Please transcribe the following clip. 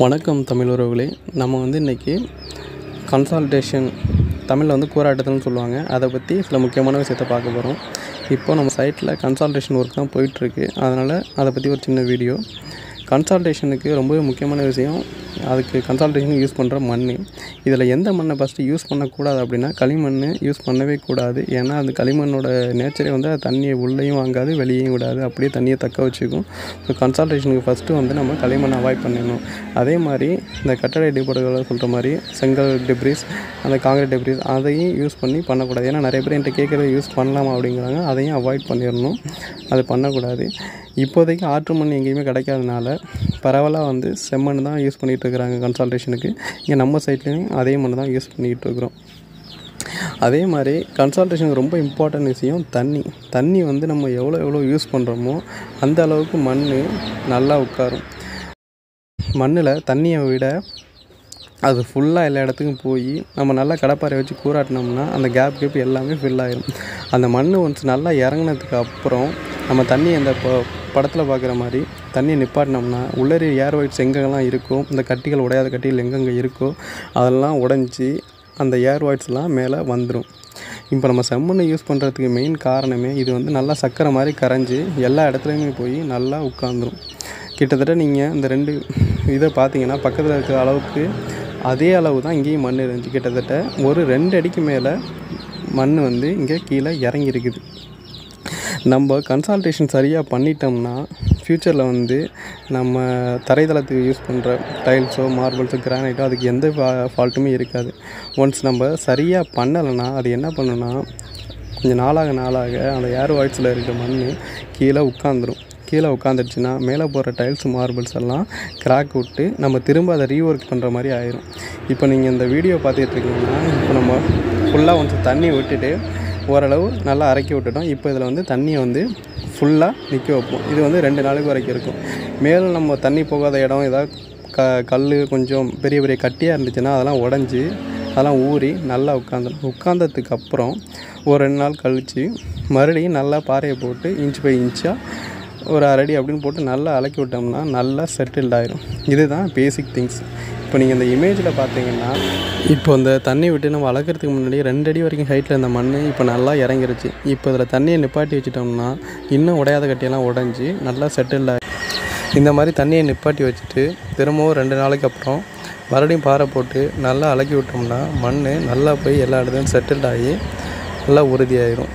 வணக்கம் தமிழ் உறவுகளே. நம்ம வந்து இன்றைக்கி கன்சால்டேஷன் தமிழில் வந்து கூறாட்டத்துன்னு சொல்லுவாங்க. அதை பற்றி சில முக்கியமான விஷயத்த பார்க்க போகிறோம் இப்போ நம்ம சைட்டில் கன்சால்டேஷன் ஒர்க் தான் போயிட்டுருக்கு அதனால் அதை பற்றி ஒரு சின்ன வீடியோ கன்சால்டேஷனுக்கு ரொம்பவே முக்கியமான விஷயம் அதுக்கு கன்சால்டேஷனுக்கு யூஸ் பண்ணுற மண் இதில் எந்த மண்ணை ஃபஸ்ட்டு யூஸ் பண்ணக்கூடாது அப்படின்னா களிமண் யூஸ் பண்ணவே கூடாது. ஏன்னா அந்த களிமண்ணோட நேச்சரே வந்து அது தண்ணியை உள்ளேயும் வாங்காது வெளியேயும் விடாது. அப்படியே தண்ணியை தக்க வச்சுக்கும். ஸோ கன்சால்டேஷனுக்கு ஃபஸ்ட்டு வந்து நம்ம களிமண்ணை அவாய்ட் பண்ணணும் அதே மாதிரி இந்த கட்டடை இடிபாடுகளை சொல்கிற மாதிரி செங்கல் டெப்ரிஸ் அந்த காங்கிரீட் டெப்ரிஸ் அதையும் யூஸ் பண்ணி பண்ணக்கூடாது. ஏன்னா நிறைய பேர் என்கிட்ட கேட்குறது யூஸ் பண்ணலாமா அப்படிங்கிறாங்க. அதையும் அவாய்ட் பண்ணிடணும். அது பண்ணக்கூடாது. இப்போதைக்கு ஆற்று மண் எங்கேயுமே கிடைக்காதனால பரவலாக வந்து செம்மண் தான் யூஸ் பண்ணிகிட்டு இருக்கிறாங்க கன்சால்டேஷனுக்கு இங்கே நம்ம சைட்லேயும் அதே மண் தான் யூஸ் பண்ணிக்கிட்டு இருக்கிறோம். அதே மாதிரி கன்சல்டேஷனுக்கு ரொம்ப இம்பார்ட்டன்ட் விஷயம் தண்ணி. தண்ணி வந்து நம்ம எவ்வளோ எவ்வளோ யூஸ் பண்ணுறோமோ அந்த அளவுக்கு மண் நல்லா உட்காரும். மண்ணில் தண்ணியை விட அது ஃபுல்லாக எல்லா இடத்துக்கும் போய் நம்ம நல்லா கடப்பாறை வச்சு கூறாட்டினோம்னா அந்த கேப் கேப் எல்லாமே ஃபில் ஆகிடும் அந்த மண் ஒன்ஸ் நல்லா இறங்கினதுக்கு அப்புறம் நம்ம தண்ணி அந்த படத்தில் பார்க்குற மாதிரி தண்ணியை நிப்பாட்டினோம்னா உள்ளே ஏர் ஒயிட்ஸ் எங்கெங்கெல்லாம் இருக்கோ இந்த கட்டிகள் உடையாத கட்டிகள் எங்கெங்கே இருக்கோ அதெல்லாம் உடஞ்சி அந்த ஏர் ஒயிட்ஸ்லாம் மேலே வந்துடும் இப்போ நம்ம செம்மண்ணை யூஸ் பண்ணுறதுக்கு மெயின் காரணமே இது வந்து நல்லா சக்கரை மாதிரி கரைஞ்சி எல்லா இடத்துலையுமே போய் நல்லா உட்காந்துரும் கிட்டத்தட்ட நீங்கள் இந்த ரெண்டு இதை பார்த்தீங்கன்னா பக்கத்தில் இருக்கிற அளவுக்கு அதே அளவு தான் இங்கேயும் மண் இருந்துச்சு. கிட்டத்தட்ட ஒரு ரெண்டு அடிக்கு மேலே மண் வந்து இங்கே கீழே இறங்கியிருக்குது. நம்ம கன்சால்டேஷன் சரியாக பண்ணிட்டோம்னா ஃப்யூச்சரில் வந்து நம்ம தரைதளத்துக்கு யூஸ் பண்ணுற டைல்ஸோ மார்பிள்ஸோ கிரானைட்டோ அதுக்கு எந்த ஃபால்ட்டுமே இருக்காது. ஒன்ஸ் நம்ம சரியாக பண்ணலைன்னா அது என்ன பண்ணுன்னா கொஞ்சம் நாளாக நாளாக அந்த ஏர் வாய்ஸில் இருக்க மண் கீழே உட்காந்துரும் கீழே உட்காந்துருச்சுன்னா மேலே போகிற டைல்ஸ் மார்பிள்ஸ் எல்லாம் கிராக் விட்டு நம்ம திரும்ப அதை ரீஒர்க் பண்ணுற மாதிரி ஆயிரும். இப்போ நீங்கள் இந்த வீடியோ பார்த்துட்டு இருக்கீங்கன்னா இப்போ நம்ம ஃபுல்லாக கொஞ்சம் தண்ணி விட்டுட்டு ஓரளவு நல்லா அரைக்கி விட்டுட்டோம். இப்போ இதில் வந்து தண்ணியை வந்து ஃபுல்லாக நிற்க வைப்போம். இது வந்து ரெண்டு நாளைக்கு வரைக்கும் இருக்கும். மேலும் நம்ம தண்ணி போகாத இடம் ஏதாவது க கல் கொஞ்சம் பெரிய பெரிய கட்டியாக இருந்துச்சுன்னா அதெல்லாம் உடஞ்சி அதெல்லாம் ஊறி நல்லா உட்காந்துடும் உட்காந்ததுக்கு அப்புறம் ஒரு ரெண்டு நாள் கழித்து மறுபடியும் நல்லா பாறையை போட்டு இன்ச் பை இன்ச்சாக ஒரு அரடி அப்படின்னு போட்டு நல்லா அலக்கி விட்டோம்னா நல்லா செட்டில்ட் ஆயிரும். இதுதான் பேசிக் திங்ஸ் இப்போ நீங்கள் இந்த இமேஜில் பார்த்தீங்கன்னா இப்போ இந்த தண்ணி விட்டு நம்ம வளர்க்குறதுக்கு முன்னாடி ரெண்டு அடி வரைக்கும் ஹைட்டில் இருந்த மண் இப்போ நல்லா இறங்கிருச்சு. இப்போ இதில் தண்ணியை நிப்பாட்டி வச்சிட்டோம்னா இன்னும் உடையாத கட்டியெல்லாம் உடஞ்சி நல்லா செட்டில்ட் ஆகி இந்த மாதிரி தண்ணியை நிப்பாட்டி வச்சுட்டு திரும்பவும் ரெண்டு நாளைக்கு அப்புறம் மறுபடியும் பாறை போட்டு நல்லா அலக்கி விட்டோம்னா மண் நல்லா போய் எல்லா இடத்துலையும் செட்டில்ட் ஆகி நல்லா உறுதியாயிரும்.